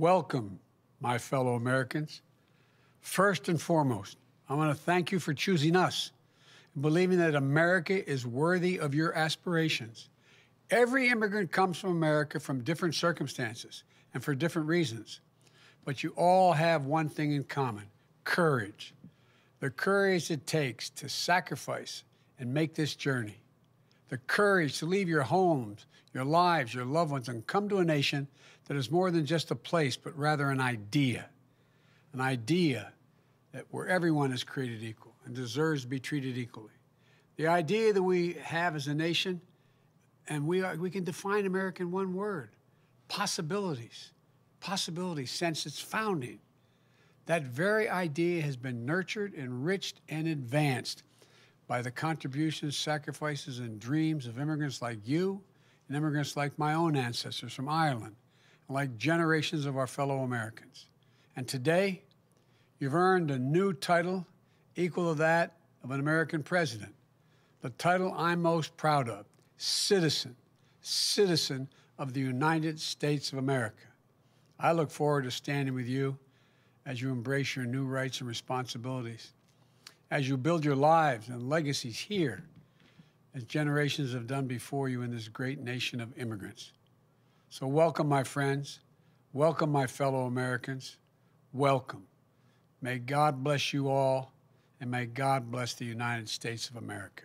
Welcome, my fellow Americans. First and foremost, I want to thank you for choosing us and believing that America is worthy of your aspirations. Every immigrant comes from America from different circumstances and for different reasons. But you all have one thing in common courage. The courage it takes to sacrifice and make this journey. The courage to leave your homes, your lives, your loved ones, and come to a nation that is more than just a place, but rather an idea. An idea that where everyone is created equal and deserves to be treated equally. The idea that we have as a nation, and we, are, we can define America in one word possibilities. Possibilities since its founding. That very idea has been nurtured, enriched, and advanced by the contributions, sacrifices, and dreams of immigrants like you and immigrants like my own ancestors from Ireland, and like generations of our fellow Americans. And today, you've earned a new title equal to that of an American president, the title I'm most proud of citizen, citizen of the United States of America. I look forward to standing with you as you embrace your new rights and responsibilities, as you build your lives and legacies here, as generations have done before you in this great nation of immigrants. So, welcome, my friends. Welcome, my fellow Americans. Welcome. May God bless you all, and may God bless the United States of America.